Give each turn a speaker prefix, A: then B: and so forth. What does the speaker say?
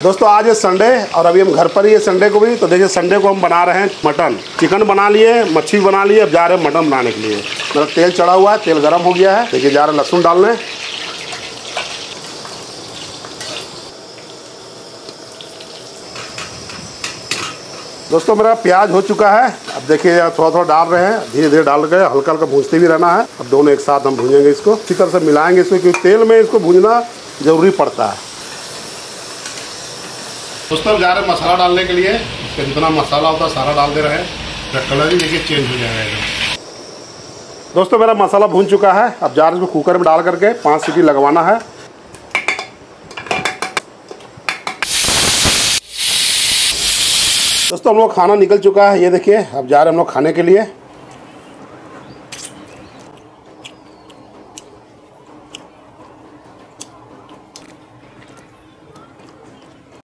A: दोस्तों, आज है संडे और अभी हम घर पर ही है संडे को भी। तो देखिए संडे को हम बना रहे हैं मटन। चिकन बना लिए, मच्छी बना लिए, अब जा रहे हैं मटन बनाने के लिए। मेरा तेल चढ़ा हुआ है, तेल गर्म हो गया है। देखिए, जा रहे हैं लहसुन डालने। दोस्तों, मेरा प्याज हो चुका है। अब देखिए थोड़ा थोड़ा डाल रहे हैं। धीरे धीरे डाल गए हल्का हल्का भूजते भी रहना है। अब दोनों एक साथ हम भूजेंगे इसको। अच्छी तरह से मिलाएँगे इसको, क्योंकि तेल में इसको भूजना ज़रूरी पड़ता है। दोस्तों जा रहे मसाला डालने के लिए। इसका जितना मसाला होता सारा डाल दे रहे। हैं कलर ही देखिए चेंज हो जाएगा दोस्तों, मेरा मसाला भून चुका है। अब जा रहे इसको कुकर में डाल करके पाँच सीटी लगवाना है। दोस्तों, हम लोग खाना निकल चुका है। ये देखिए, अब जा रहे हम लोग खाने के लिए।